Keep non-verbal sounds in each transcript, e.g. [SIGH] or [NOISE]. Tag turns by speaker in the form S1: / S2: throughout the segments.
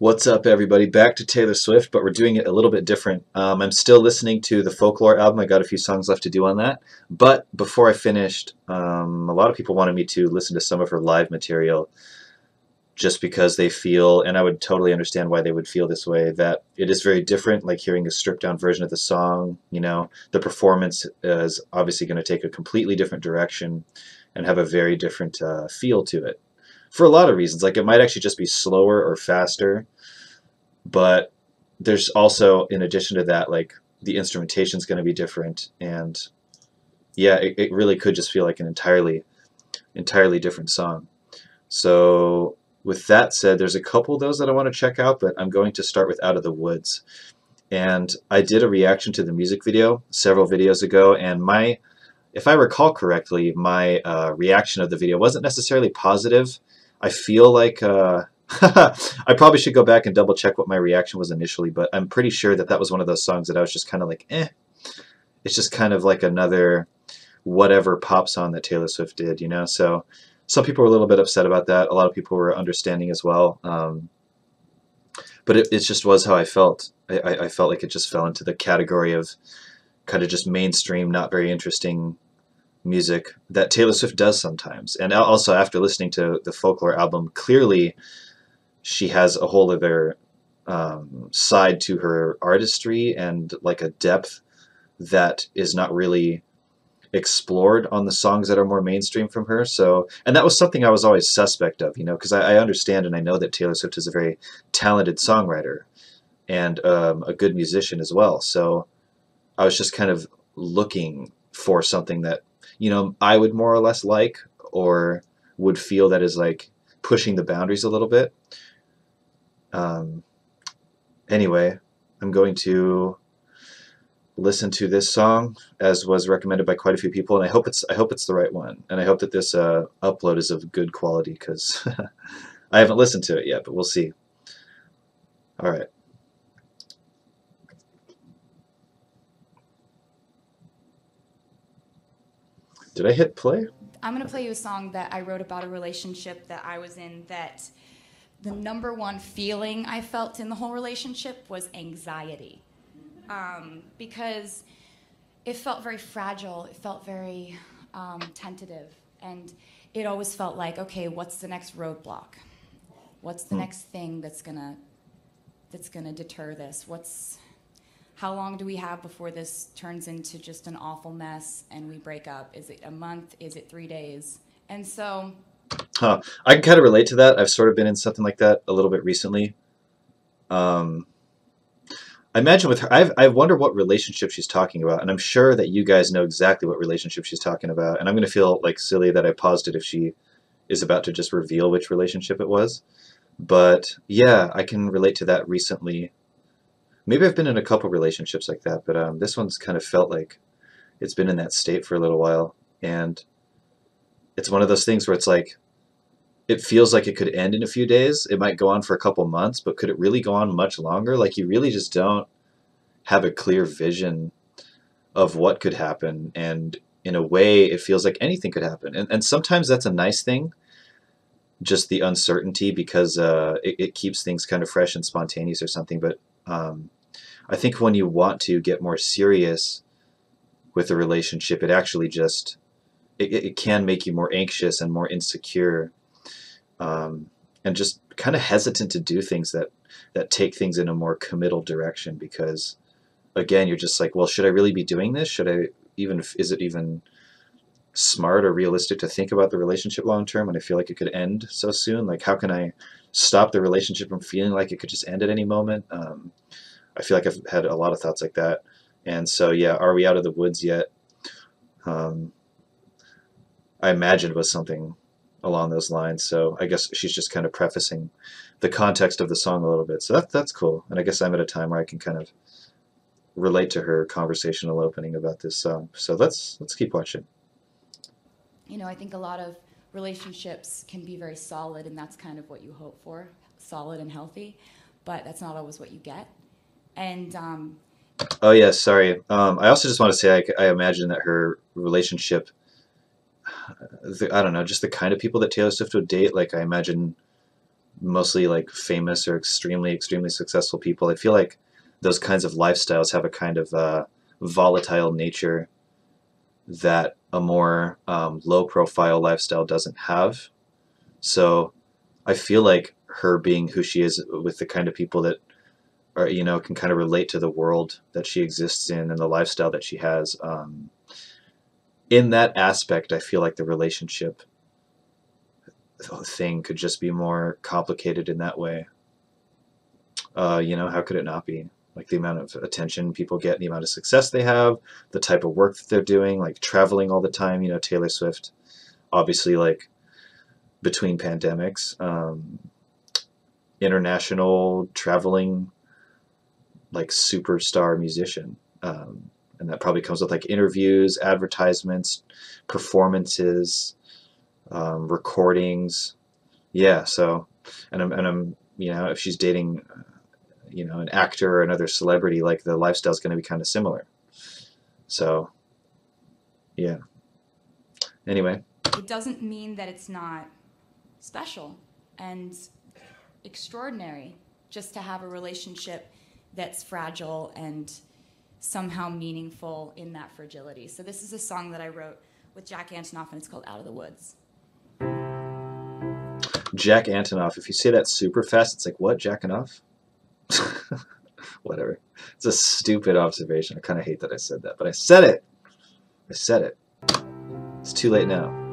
S1: What's up, everybody? Back to Taylor Swift, but we're doing it a little bit different. Um, I'm still listening to the Folklore album. I got a few songs left to do on that. But before I finished, um, a lot of people wanted me to listen to some of her live material just because they feel, and I would totally understand why they would feel this way, that it is very different, like hearing a stripped down version of the song. You know, the performance is obviously going to take a completely different direction and have a very different uh, feel to it for a lot of reasons. Like it might actually just be slower or faster, but there's also, in addition to that, like the instrumentation is going to be different, and yeah, it, it really could just feel like an entirely, entirely different song. So with that said, there's a couple of those that I want to check out, but I'm going to start with Out of the Woods. And I did a reaction to the music video several videos ago, and my, if I recall correctly, my uh, reaction of the video wasn't necessarily positive. I feel like uh, [LAUGHS] I probably should go back and double check what my reaction was initially, but I'm pretty sure that that was one of those songs that I was just kind of like, eh. It's just kind of like another whatever pop song that Taylor Swift did, you know? So some people were a little bit upset about that. A lot of people were understanding as well. Um, but it, it just was how I felt. I, I felt like it just fell into the category of kind of just mainstream, not very interesting music that Taylor Swift does sometimes. And also, after listening to the Folklore album, clearly she has a whole other um, side to her artistry and like a depth that is not really explored on the songs that are more mainstream from her. So, and that was something I was always suspect of, you know, because I, I, understand and I know that Taylor Swift is a very talented songwriter and um, a good musician as well. So, I was just kind of looking for something that you know I would more or less like or would feel that is like pushing the boundaries a little bit. Um, anyway, I'm going to listen to this song as was recommended by quite a few people, and I hope it's I hope it's the right one, and I hope that this uh, upload is of good quality because [LAUGHS] I haven't listened to it yet, but we'll see. All right. Did I hit play?
S2: I'm going to play you a song that I wrote about a relationship that I was in that the number one feeling I felt in the whole relationship was anxiety um, because it felt very fragile. It felt very um, tentative, and it always felt like, okay, what's the next roadblock? What's the hmm. next thing that's gonna that's gonna deter this? What's how long do we have before this turns into just an awful mess and we break up? Is it a month? Is it three days? And so.
S1: Huh. I can kind of relate to that. I've sort of been in something like that a little bit recently. Um, I imagine with her, I've, I wonder what relationship she's talking about, and I'm sure that you guys know exactly what relationship she's talking about. And I'm going to feel like silly that I paused it if she is about to just reveal which relationship it was. But yeah, I can relate to that recently. Maybe I've been in a couple relationships like that, but um, this one's kind of felt like it's been in that state for a little while. And it's one of those things where it's like, it feels like it could end in a few days. It might go on for a couple months, but could it really go on much longer? Like you really just don't have a clear vision of what could happen. And in a way, it feels like anything could happen. And, and sometimes that's a nice thing, just the uncertainty, because uh, it, it, keeps things kind of fresh and spontaneous or something. But um, I think when you want to get more serious with a relationship, it actually just, it, it can make you more anxious and more insecure um, and just kind of hesitant to do things that that take things in a more committal direction because again you're just like well should I really be doing this? Should I even is it even smart or realistic to think about the relationship long term when I feel like it could end so soon? Like how can I stop the relationship from feeling like it could just end at any moment? Um, I feel like I've had a lot of thoughts like that and so yeah are we out of the woods yet um, I imagined was something along those lines. So I guess she's just kind of prefacing the context of the song a little bit. So that, that's cool. And I guess I'm at a time where I can kind of relate to her conversational opening about this song. So let's let's keep watching.
S2: You know, I think a lot of relationships can be very solid, and that's kind of what you hope for, solid and healthy. But that's not always what you get. And um,
S1: oh yeah, sorry. Um, I also just want to say I, I imagine that her relationship the, I don't know, just the kind of people that Taylor Swift would date. Like I imagine mostly like famous or extremely extremely successful people. I feel like those kinds of lifestyles have a kind of uh, volatile nature that a more um, low profile lifestyle doesn't have. So I feel like her being who she is with the kind of people that you know, can kind of relate to the world that she exists in and the lifestyle that she has. Um, in that aspect, I feel like the relationship thing could just be more complicated in that way. Uh, you know, how could it not be? Like the amount of attention people get, the amount of success they have, the type of work that they're doing, like traveling all the time. You know, Taylor Swift, obviously, like between pandemics, um, international traveling, like superstar musician. Um, and that probably comes with like interviews, advertisements, performances, um, recordings. Yeah, so, and I'm, and I'm, you know, if she's dating, uh, you know, an actor or another celebrity, like the lifestyle is going to be kind of similar. So, yeah. Anyway.
S2: It doesn't mean that it's not special and extraordinary just to have a relationship that's fragile and somehow meaningful in that fragility. So this is a song that I wrote with Jack Antonoff and it's called Out of the Woods.
S1: Jack Antonoff. If you say that super fast, it's like, what, Jack Antonoff? [LAUGHS] Whatever. It's a stupid observation. I kind of hate that I said that, but I said it. I said it. It's too late now.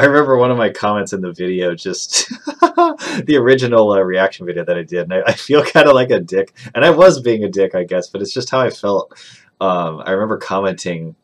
S1: I remember one of my comments in the video, just [LAUGHS] the original uh, reaction video that I did, and I, I feel [LAUGHS] kind of like a dick. And I was being a dick, I guess, but it's just how I felt. Um, I remember commenting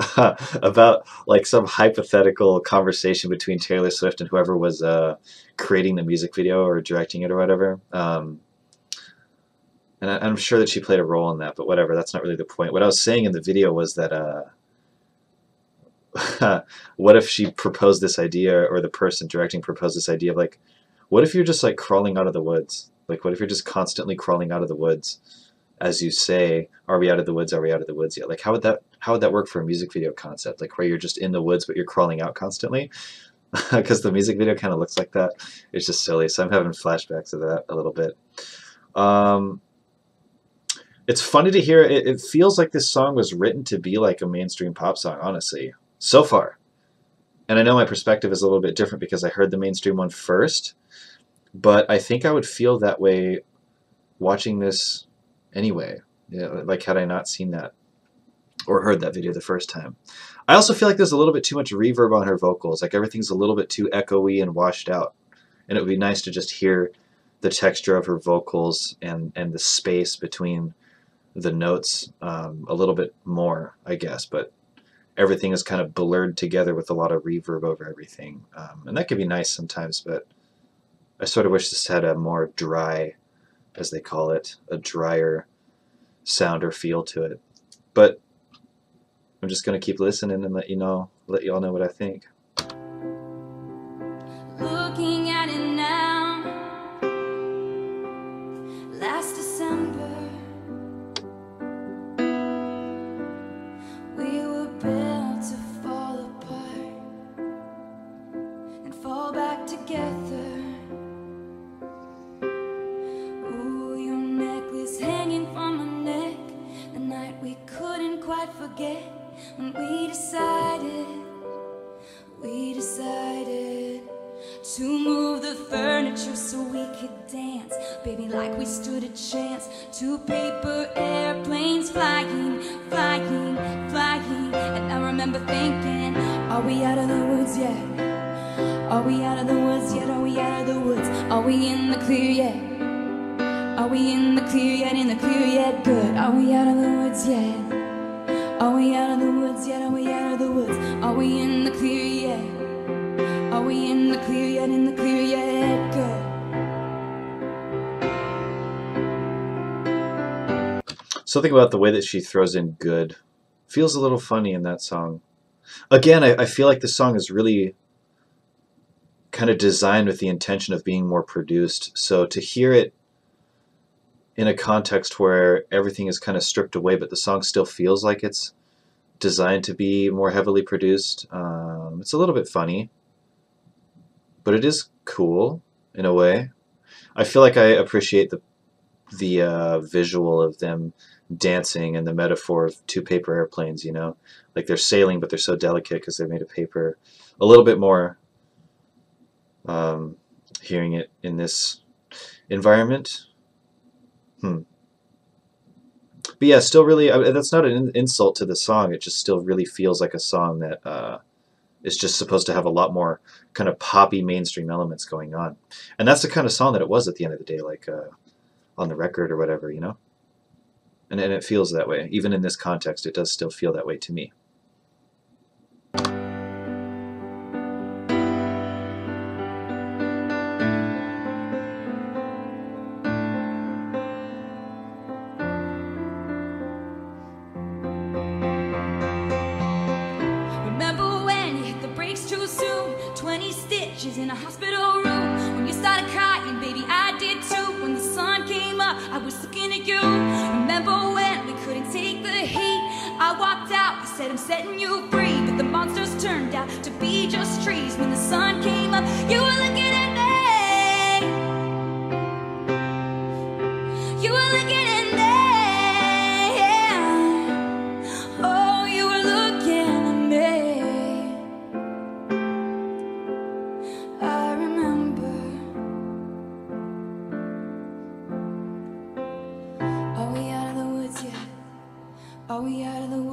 S1: [LAUGHS] about like some hypothetical conversation between Taylor Swift and whoever was uh, creating the music video or directing it or whatever. Um, and I, I'm sure that she played a role in that, but whatever. That's not really the point. What I was saying in the video was that. [LAUGHS] What if she proposed this idea or the person directing proposed this idea of like what if you're just like crawling out of the woods? Like what if you're just constantly crawling out of the woods? As you say are we out of the woods? Are we out of the woods yet? Like how would that how would that work for a music video concept? Like where you're just in the woods but you're crawling out constantly? [LAUGHS] Because the music video kind of looks like that. It's just silly. So i'm having flashbacks of that a little bit. Um it's funny to hear. It, it feels like this song was written to be like a mainstream pop song honestly so far. And I know my perspective is a little bit different because I heard the mainstream one first, but I think I would feel that way watching this anyway. Yeah, like had I not seen that or heard that video the first time. I also feel like there's a little bit too much reverb on her vocals. Like everything's a little bit too echoey and washed out. And it would be nice to just hear the texture of her vocals and, and the space between the notes um, a little bit more, I guess. But everything is kind of blurred together with a lot of reverb over everything. Um, and that could be nice sometimes, but I sort of wish this had a more dry, as they call it, a drier sound or feel to it. But I'm just going to keep listening and let you know, let you all know what I think.
S2: Looking to move the furniture so we could dance. Baby, like we stood a chance. Two paper airplanes flying, flying, flying. And I remember thinking, are we out of the woods yet? Are we out of the woods yet? Are we out of the woods? Are we in the clear yet? Are we in the clear yet? In the clear yet? Good. Are we out of the woods yet? Are we out of the woods yet? Are we out of the woods? Are we in the clear yet? We in the clear yet? In the clear yet?
S1: Something about the way that she throws in good feels a little funny in that song. Again, I, I feel like the song is really kind of designed with the intention of being more produced. So to hear it in a context where everything is kind of stripped away, but the song still feels like it's designed to be more heavily produced. Um, it's a little bit funny, but it is cool in a way. I feel like I appreciate the the uh, visual of them dancing and the metaphor of two paper airplanes. You know, like they're sailing, but they're so delicate because they're made of paper. A little bit more um, hearing it in this environment Hmm. But yeah, still really, I that's not an insult to the song. It just still really feels like a song that uh, is just supposed to have a lot more kind of poppy mainstream elements going on. And that's the kind of song that it was at the end of the day, like uh, on the record or whatever, you know? And, and it feels that way. Even in this context, it does still feel that way to me.
S2: setting you free. But the monsters turned out to be just trees. When the sun came up, you were looking at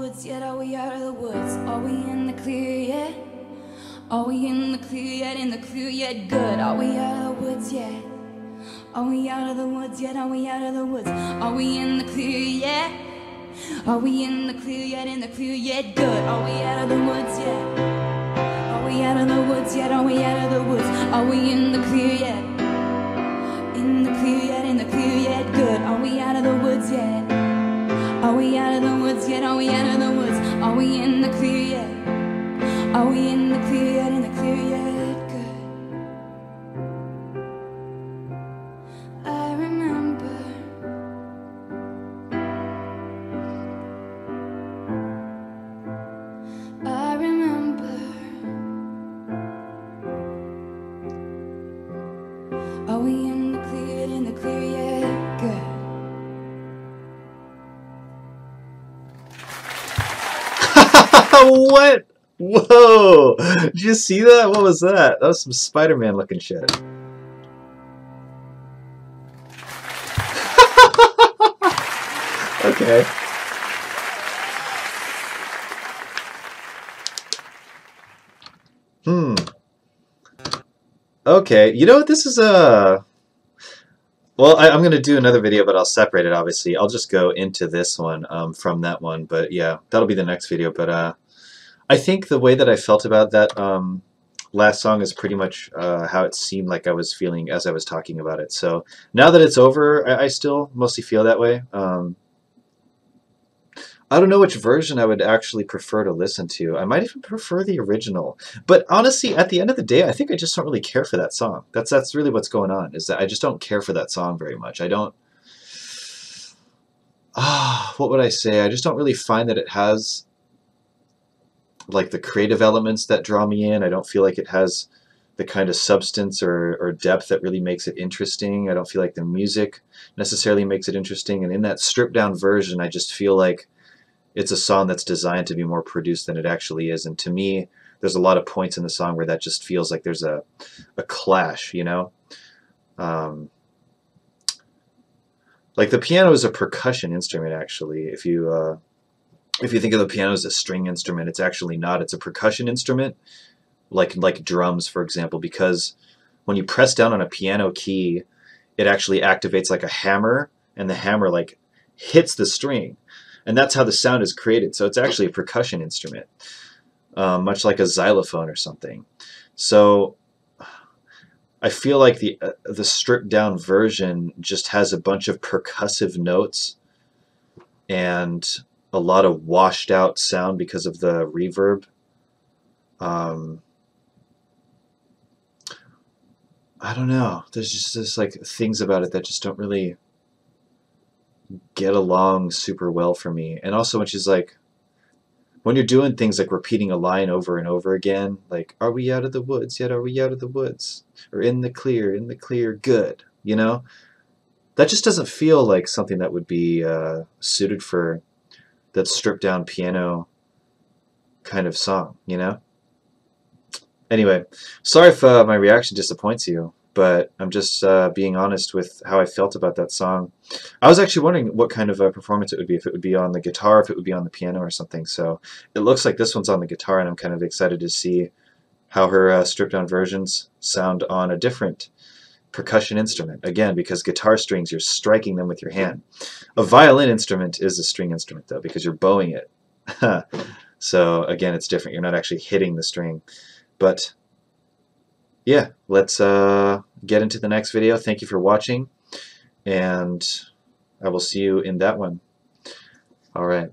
S2: woods yet? Are we out of the woods? Are we in the clear yet? Are we in the clear yet? In the clear yet? Good. Are we out of the woods yet? Are we out of the woods yet? Are we out of the woods? Are we in the clear yet? Are we in the clear yet? In the clear yet? Good. Are we out of the woods yet? Are we out of the woods yet? Are we out of the woods? Are we in the clear yet? In the clear yet? In the clear yet? Good. Are we out of the woods yet? Are we out of the yet? Are we out of the woods? Are we in the clear yet? Are we in the clear yet? In the clear yet?
S1: What? Whoa! Did you see that? What was that? That was some Spider-Man looking shit. [LAUGHS] okay. Hmm. Okay, you know what? This is a... Uh... Well, I, am going to do another video, but I'll separate it, obviously. I'll just go into this one um, from that one, but yeah, that'll be the next video. But uh, I think the way that I felt about that um, last song is pretty much uh, how it seemed like I was feeling as I was talking about it. So now that it's over, I, I still mostly feel that way. Um, I don't know which version I would actually prefer to listen to. I might even prefer the original. But honestly, at the end of the day, I think I just don't really care for that song. That's that's really what's going on. Is that I just don't care for that song very much. I don't. Ah, [SIGHS] what would I say? I just don't really find that it has like the creative elements that draw me in. I don't feel like it has the kind of substance or, or depth that really makes it interesting. I don't feel like the music necessarily makes it interesting. And in that stripped down version, I just feel like it's a song that's designed to be more produced than it actually is. And to me, there's a lot of points in the song where that just feels like there's a, a clash, you know? Um, like the piano is a percussion instrument, actually. If you uh, if you think of the piano as a string instrument, it's actually not. It's a percussion instrument, like like drums, for example, because when you press down on a piano key, it actually activates like a hammer, and the hammer like hits the string, and that's how the sound is created. So it's actually a percussion instrument, um, much like a xylophone or something. So I feel like the uh, the stripped down version just has a bunch of percussive notes and a lot of washed out sound because of the reverb. Um, I don't know. There's just this like things about it that just don't really get along super well for me. And also, which is like when you're doing things like repeating a line over and over again, like "Are we out of the woods yet? Are we out of the woods?" or "In the clear, in the clear, good." You know, that just doesn't feel like something that would be uh, suited for that stripped down piano kind of song. You know. Anyway, sorry if uh, my reaction disappoints you, but I'm just uh, being honest with how I felt about that song. I was actually wondering what kind of a performance it would be, if it would be on the guitar, if it would be on the piano or something. So it looks like this one's on the guitar, and I'm kind of excited to see how her uh, stripped down versions sound on a different percussion instrument. Again, because guitar strings, you're striking them with your hand. A violin instrument is a string instrument, though, because you're bowing it. [LAUGHS] so again, it's different. You're not actually hitting the string. But yeah, let's uh, get into the next video. Thank you for watching, and I will see you in that one. All right.